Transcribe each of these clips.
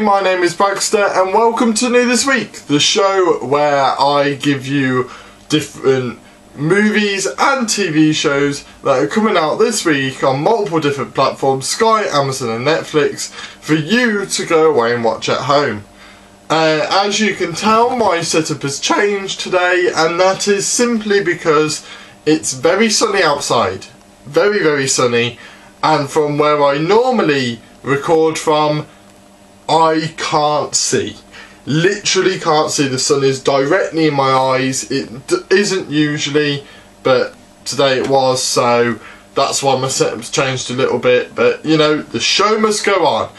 My name is Bragster and welcome to New This Week, the show where I give you different movies and TV shows that are coming out this week on multiple different platforms, Sky, Amazon and Netflix, for you to go away and watch at home. Uh, as you can tell, my setup has changed today and that is simply because it's very sunny outside. Very, very sunny. And from where I normally record from, I can't see. Literally can't see. The sun is directly in my eyes. It isn't usually, but today it was, so that's why my setup's changed a little bit. But, you know, the show must go on.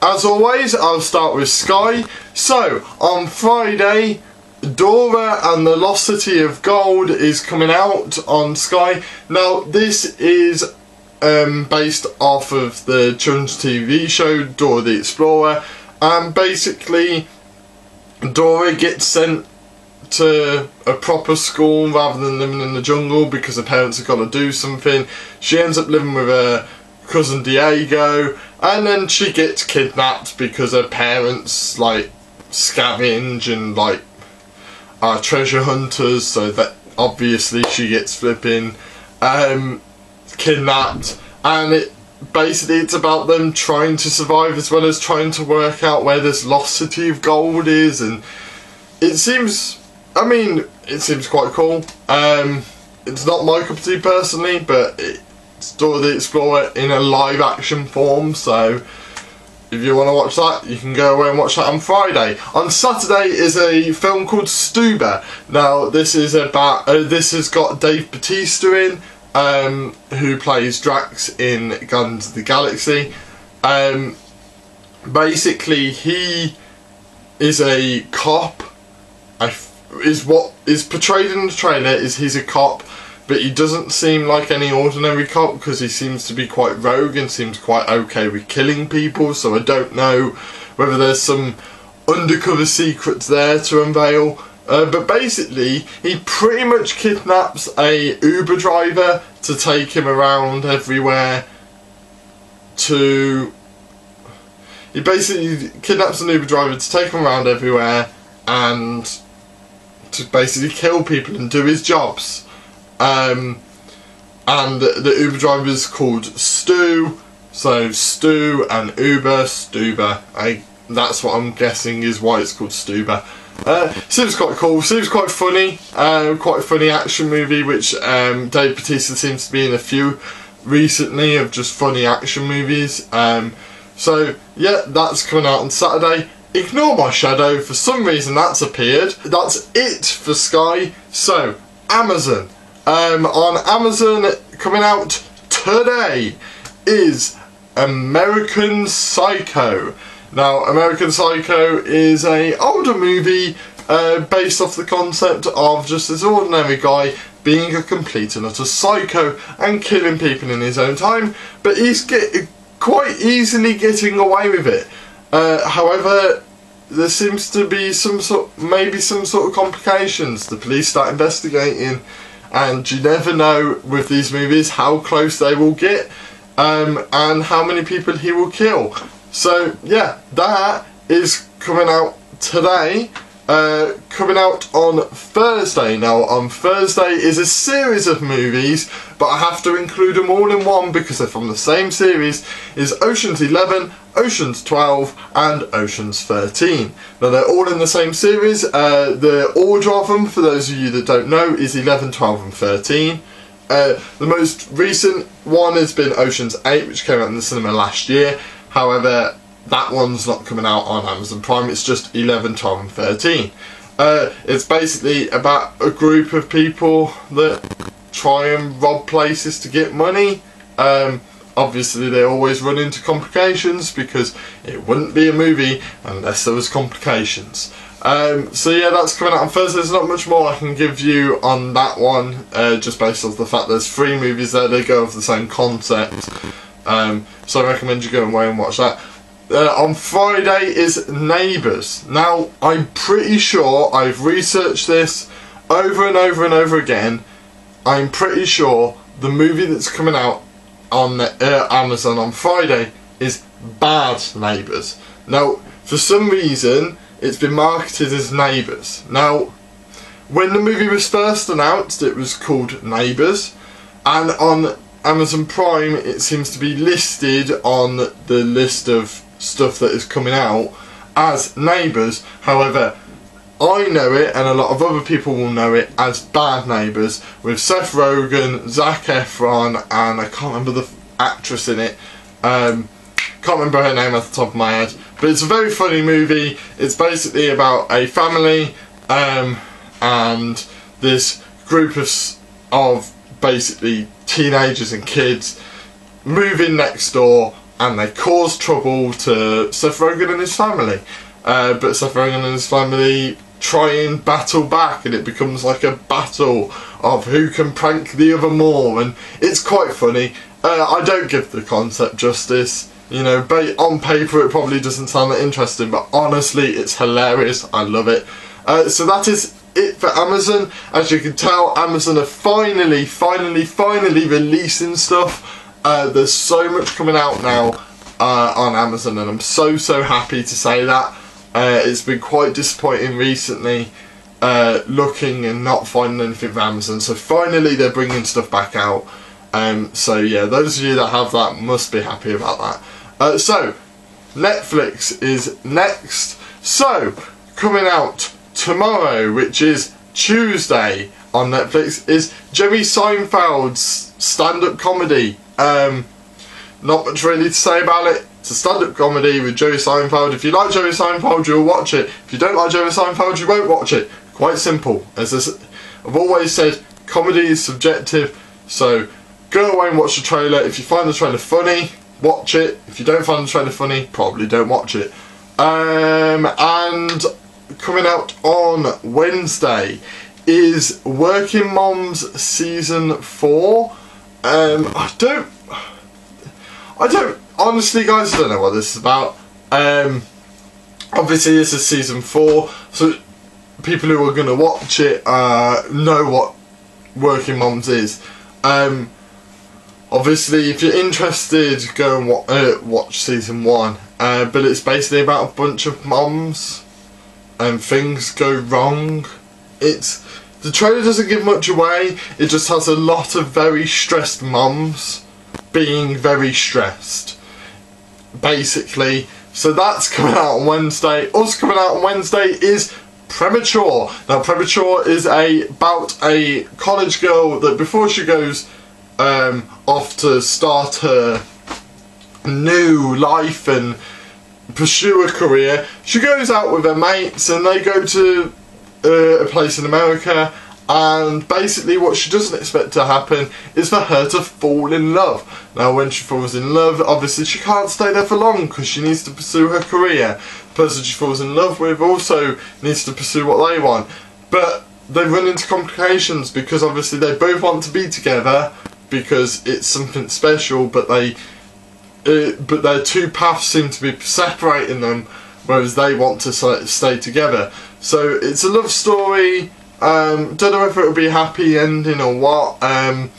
As always, I'll start with Sky. So, on Friday, Dora and the Lost City of Gold is coming out on Sky. Now, this is um, based off of the children's TV show Dora the Explorer, and basically, Dora gets sent to a proper school rather than living in the jungle because her parents have got to do something. She ends up living with her cousin Diego, and then she gets kidnapped because her parents like scavenge and like are treasure hunters, so that obviously she gets flipping um, kidnapped, and it basically it's about them trying to survive as well as trying to work out where this lost city of gold is, and it seems. I mean, it seems quite cool. Um, it's not my cup of tea personally, but it's Dora the Explorer in a live action form, so if you want to watch that, you can go away and watch that on Friday. On Saturday is a film called Stuber. Now, this is about uh, this has got Dave Bautista in, um, who plays Drax in Guns of the Galaxy. Um, basically, he is a cop. I is what is portrayed in the trailer is he's a cop but he doesn't seem like any ordinary cop because he seems to be quite rogue and seems quite okay with killing people so I don't know whether there's some undercover secrets there to unveil uh, but basically he pretty much kidnaps a Uber driver to take him around everywhere to he basically kidnaps an Uber driver to take him around everywhere and to basically kill people and do his jobs um, and the Uber driver is called Stu. So Stu and Uber, Stuber. I that's what I'm guessing is why it's called Stuber. Uh, seems quite cool. Seems quite funny. Uh, quite a funny action movie, which um, Dave Bautista seems to be in a few recently of just funny action movies. Um, so yeah, that's coming out on Saturday. Ignore my shadow. For some reason, that's appeared. That's it for Sky. So Amazon um, on Amazon coming out today is American Psycho. Now, American Psycho is a older movie uh, based off the concept of just this ordinary guy being a complete and utter psycho and killing people in his own time, but he's get, quite easily getting away with it. Uh, however, there seems to be some sort, maybe some sort of complications. The police start investigating and you never know with these movies how close they will get um, and how many people he will kill. So yeah, that is coming out today. Uh, coming out on Thursday. Now, on Thursday is a series of movies, but I have to include them all in one because they're from the same series, is Ocean's 11, Ocean's 12 and Ocean's 13. Now they're all in the same series. Uh, the order of them, for those of you that don't know, is 11, 12 and 13. Uh, the most recent one has been Ocean's 8 which came out in the cinema last year. However, that one's not coming out on Amazon Prime, it's just 11, 12 and 13. Uh, it's basically about a group of people that try and rob places to get money. Um, obviously they always run into complications because it wouldn't be a movie unless there was complications. Um, so yeah, that's coming out on Thursday. There's not much more I can give you on that one, uh, just based off the fact there's three movies there. They go off the same concept, um, so I recommend you go away and watch that. Uh, on Friday is Neighbours. Now, I'm pretty sure I've researched this over and over and over again. I'm pretty sure the movie that's coming out on uh, Amazon on Friday is Bad Neighbours. Now, for some reason, it's been marketed as Neighbours. Now, when the movie was first announced, it was called Neighbours, and on Amazon Prime, it seems to be listed on the list of stuff that is coming out as Neighbours. However, I know it, and a lot of other people will know it as Bad Neighbours, with Seth Rogen, Zac Efron, and I can't remember the actress in it. Um, can't remember her name off the top of my head, but it's a very funny movie. It's basically about a family um, and this group of of basically teenagers and kids move in next door and they cause trouble to Seth Rogen and his family. Uh, but Seth Rogen and his family try and battle back and it becomes like a battle of who can prank the other more and it's quite funny. Uh, I don't give the concept justice. You know, on paper it probably doesn't sound that interesting, but honestly it's hilarious. I love it. Uh, so that is it for Amazon. As you can tell, Amazon are finally, finally, finally releasing stuff. Uh, there's so much coming out now uh, on Amazon, and I'm so, so happy to say that. Uh, it's been quite disappointing recently uh, looking and not finding anything for Amazon. So finally, they're bringing stuff back out. Um, so yeah, those of you that have that must be happy about that. Uh, so, Netflix is next. So, coming out tomorrow, which is Tuesday on Netflix, is Jerry Seinfeld's stand-up comedy. Um, not much really to say about it. It's a stand-up comedy with Jerry Seinfeld. If you like Jerry Seinfeld, you'll watch it. If you don't like Jerry Seinfeld, you won't watch it. Quite simple. As I've always said, comedy is subjective. So go away and watch the trailer. If you find the trailer funny, watch it. If you don't find the trailer funny, probably don't watch it. Um, and coming out on Wednesday is Working Moms Season 4. Um, I don't... I don't... Honestly, guys, I don't know what this is about. Um, obviously, this is Season 4, so people who are going to watch it uh, know what Working Moms is. Um, obviously, if you're interested, go and wa uh, watch Season 1. Uh, but it's basically about a bunch of moms and things go wrong. It's the trailer doesn't give much away. It just has a lot of very stressed mums being very stressed. Basically. So that's coming out on Wednesday. Also coming out on Wednesday is Premature. Now Premature is a about a college girl that before she goes um, off to start her new life and pursue a career. She goes out with her mates and they go to uh, a place in America and basically what she doesn't expect to happen is for her to fall in love. Now when she falls in love, obviously she can't stay there for long because she needs to pursue her career. The person she falls in love with also needs to pursue what they want. But they run into complications because obviously they both want to be together because it's something special but they uh, but their two paths seem to be separating them, whereas they want to stay together. So it's a love story. Um, don't know if it'll be a happy ending or what. Um,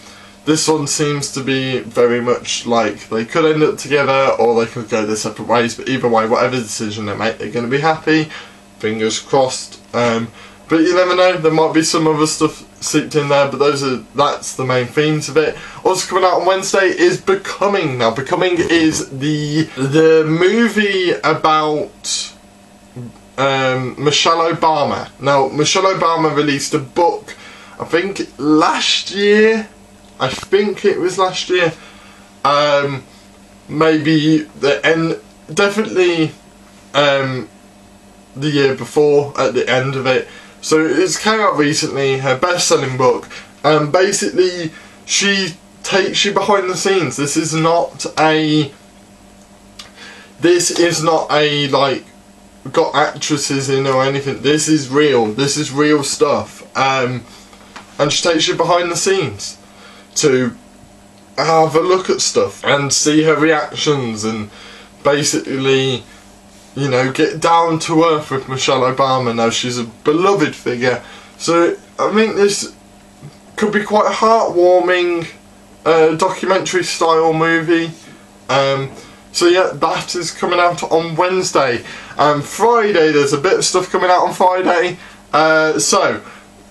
this one seems to be very much like they could end up together or they could go their separate ways. But either way, whatever decision they make, they're going to be happy. Fingers crossed. Um, but you never know. There might be some other stuff seeped in there, but those are that's the main themes of it. Also coming out on Wednesday is Becoming. Now, Becoming is the the movie about um, Michelle Obama. Now, Michelle Obama released a book, I think last year. I think it was last year. Um, maybe the end, definitely um, the year before at the end of it so it's came out recently, her best-selling book, and basically she takes you behind the scenes. This is not a this is not a like got actresses in or anything. This is real. This is real stuff. Um, and she takes you behind the scenes to have a look at stuff and see her reactions and basically you know, get down to earth with Michelle Obama now. She's a beloved figure. So, I think this could be quite a heartwarming uh, documentary style movie. Um, so yeah, that is coming out on Wednesday. And Friday, there's a bit of stuff coming out on Friday. Uh, so,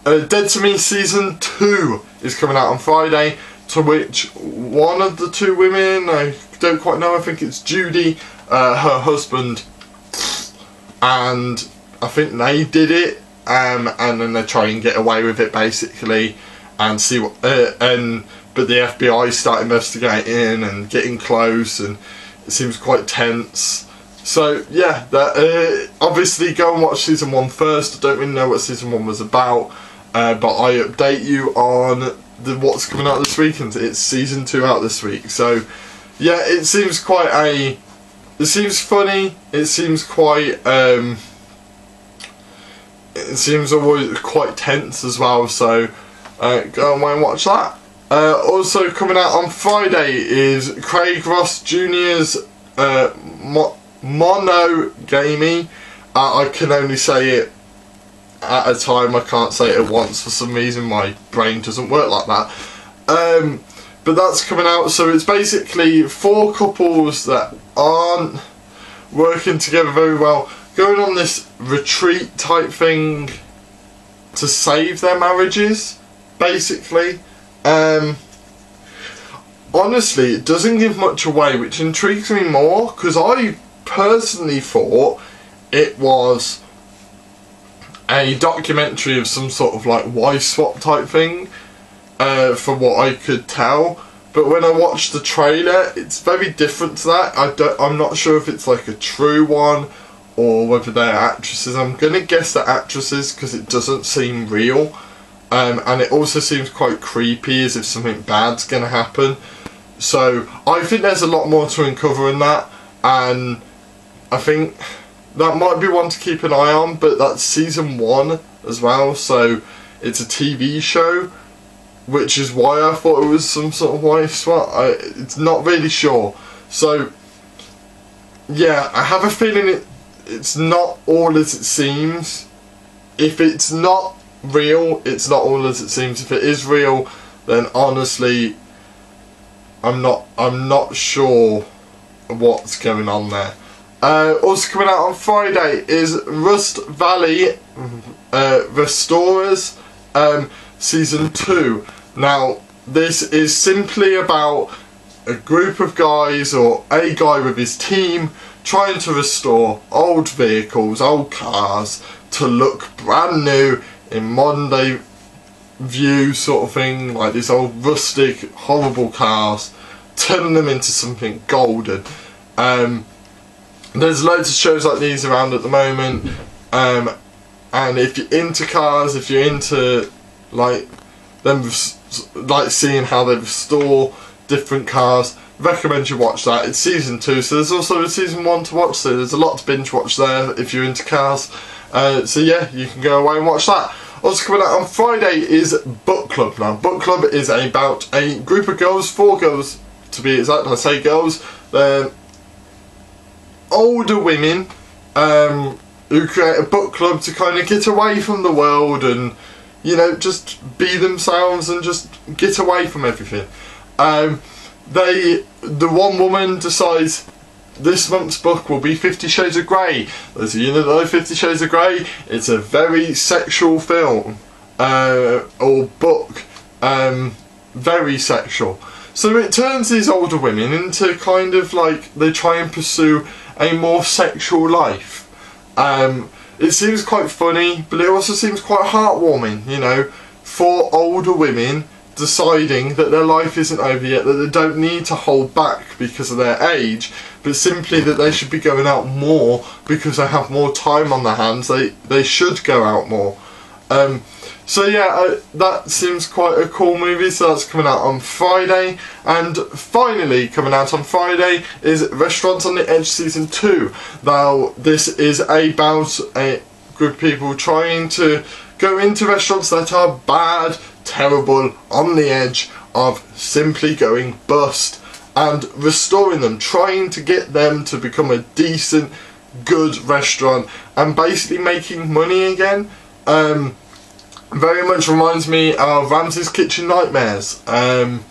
uh, Dead to Me Season 2 is coming out on Friday, to which one of the two women, I don't quite know, I think it's Judy, uh, her husband, and I think they did it, um, and then they try and get away with it basically, and see what, uh, and, but the FBI start investigating and getting close, and it seems quite tense. So yeah, that, uh, obviously go and watch season one first. I don't really know what season one was about, uh, but I update you on the what's coming out this week, and it's season two out this week. So yeah, it seems quite a. It seems funny. It seems quite. Um, it seems always quite tense as well. So uh, go away and watch that. Uh, also coming out on Friday is Craig Ross Jr.'s uh, Mo Monogamy. Uh, I can only say it at a time. I can't say it at once for some reason. My brain doesn't work like that. Um, but that's coming out. So it's basically four couples that aren't working together very well, going on this retreat type thing to save their marriages, basically. Um, honestly, it doesn't give much away, which intrigues me more because I personally thought it was a documentary of some sort of like wife swap type thing, uh, for what I could tell. But when I watched the trailer, it's very different to that. I don't, I'm not sure if it's like a true one or whether they're actresses. I'm gonna guess they're actresses because it doesn't seem real. Um, and it also seems quite creepy as if something bad's going to happen. So I think there's a lot more to uncover in that, and I think that might be one to keep an eye on. But that's season one as well, so it's a TV show, which is why I thought it was some sort of wife swap. I, it's not really sure. So yeah, I have a feeling it it's not all as it seems. If it's not real, it's not all as it seems. If it is real, then honestly, I'm not. I'm not sure what's going on there. Uh, also coming out on Friday is Rust Valley uh, Restorers um, season two. Now this is simply about a group of guys or a guy with his team trying to restore old vehicles, old cars to look brand new in modern day view sort of thing, like these old rustic, horrible cars, turning them into something golden. Um, there's loads of shows like these around at the moment, um, and if you're into cars, if you're into like them, like seeing how they restore different cars, recommend you watch that. It's season two, so there's also a season one to watch. So there's a lot to binge watch there if you're into cars. Uh, so yeah, you can go away and watch that. Also coming out on Friday is Book Club. Now, Book Club is about a group of girls, four girls to be exact. I say girls, they're older women um, who create a book club to kind of get away from the world and you know just be themselves and just get away from everything. Um, they, the one woman decides this month's book will be Fifty Shades of Grey. As you know, Fifty Shades of Grey, it's a very sexual film uh, or book, um, very sexual. So it turns these older women into kind of like they try and pursue a more sexual life. Um, it seems quite funny, but it also seems quite heartwarming. You know, for older women deciding that their life isn't over yet, that they don't need to hold back because of their age, but simply that they should be going out more because they have more time on their hands. They they should go out more. Um, so yeah, uh, that seems quite a cool movie. So that's coming out on Friday, and finally coming out on Friday is Restaurants on the Edge season two. Now this is about a group of people trying to go into restaurants that are bad terrible, on the edge of simply going bust and restoring them, trying to get them to become a decent, good restaurant and basically making money again. Um, very much reminds me of Ramsay's Kitchen Nightmares. Um,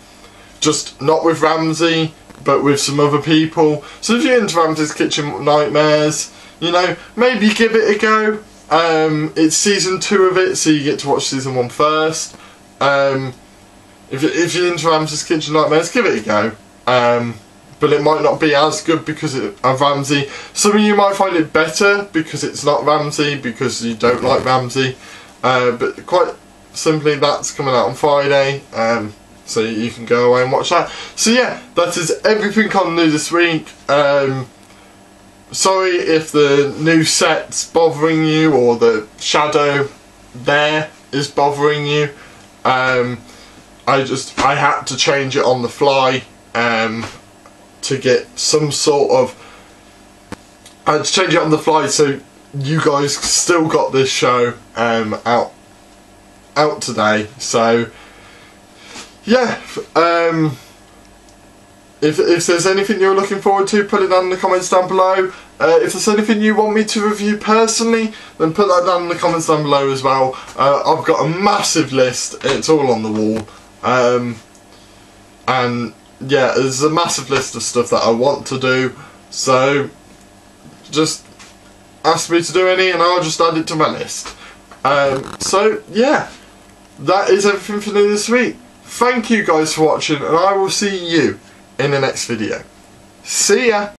just not with Ramsay, but with some other people. So if you're into Ramsay's Kitchen Nightmares, you know, maybe give it a go. Um, it's season two of it, so you get to watch season one first. Um, if, if you're into Ramsay's Kitchen Nightmares, give it a go. Um, but it might not be as good because of Ramsay. Some of you might find it better because it's not Ramsay, because you don't like Ramsay. Uh, but quite simply, that's coming out on Friday. Um, so you can go away and watch that. So yeah, that is everything on new this week. Um, sorry if the new set's bothering you or the shadow there is bothering you. Um, I just I had to change it on the fly um, to get some sort of. I had to change it on the fly so you guys still got this show um, out out today. So yeah, um, if, if there's anything you're looking forward to, put it down in the comments down below. Uh, if there's anything you want me to review personally, then put that down in the comments down below as well. Uh, I've got a massive list, it's all on the wall. Um, and yeah, there's a massive list of stuff that I want to do, so just ask me to do any and I'll just add it to my list. Um, so yeah, that is everything for me this week. Thank you guys for watching and I will see you in the next video. See ya!